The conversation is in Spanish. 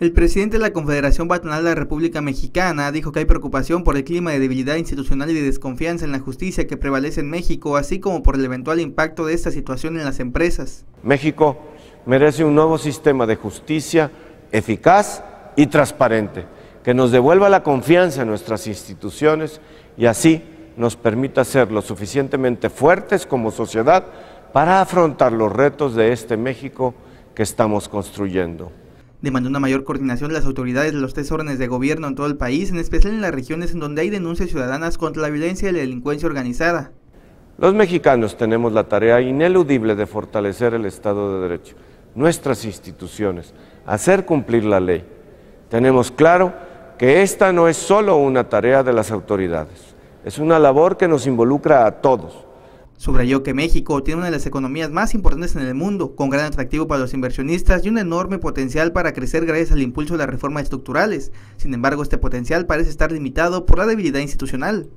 El presidente de la Confederación Patronal de la República Mexicana dijo que hay preocupación por el clima de debilidad institucional y de desconfianza en la justicia que prevalece en México, así como por el eventual impacto de esta situación en las empresas. México merece un nuevo sistema de justicia eficaz y transparente, que nos devuelva la confianza en nuestras instituciones y así nos permita ser lo suficientemente fuertes como sociedad para afrontar los retos de este México que estamos construyendo demandó una mayor coordinación de las autoridades de los tres órdenes de gobierno en todo el país, en especial en las regiones en donde hay denuncias ciudadanas contra la violencia y la delincuencia organizada. Los mexicanos tenemos la tarea ineludible de fortalecer el Estado de Derecho, nuestras instituciones, hacer cumplir la ley. Tenemos claro que esta no es solo una tarea de las autoridades, es una labor que nos involucra a todos Subrayó que México tiene una de las economías más importantes en el mundo, con gran atractivo para los inversionistas y un enorme potencial para crecer gracias al impulso de las reformas estructurales. Sin embargo, este potencial parece estar limitado por la debilidad institucional.